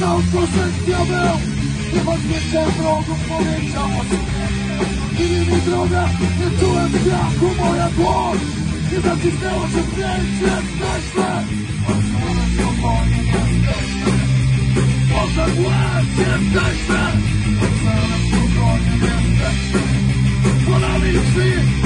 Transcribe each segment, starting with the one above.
Mieszanko sekcjoner Niebezpieczne wrogów powietrza Mieli mi drogę, nie czułem strachu Moja dłoń nie zacisnęła się w jesteśmy spokojnie, jesteśmy Polami drzwi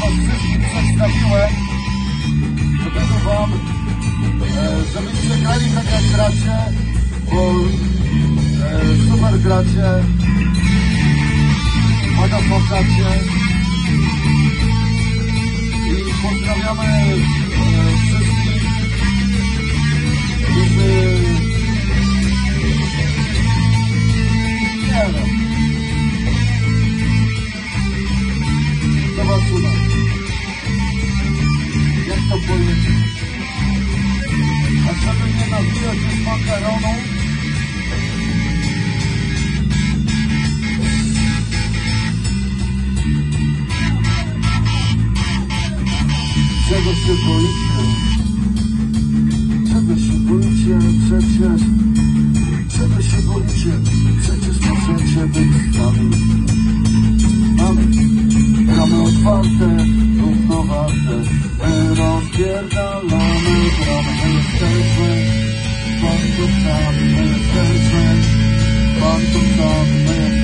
podwyżki przedstawiłem, żeby wam, e, żebyście grali tak jak gracie, bo e, super gracie, mega pokacie i pozdrawiamy się z makaroną. Czego się boicie? Czego się boicie? Przecież... Czego się boicie? Przecież możecie być z nami. Mamy ramy otwarte, równowarte. Rozpierdalamy bramy, jesteśmy knock, man, it's best friend. Bum to knock, you, give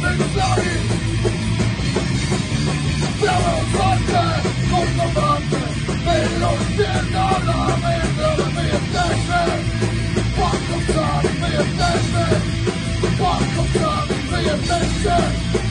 me the glory! Blow it, yeah.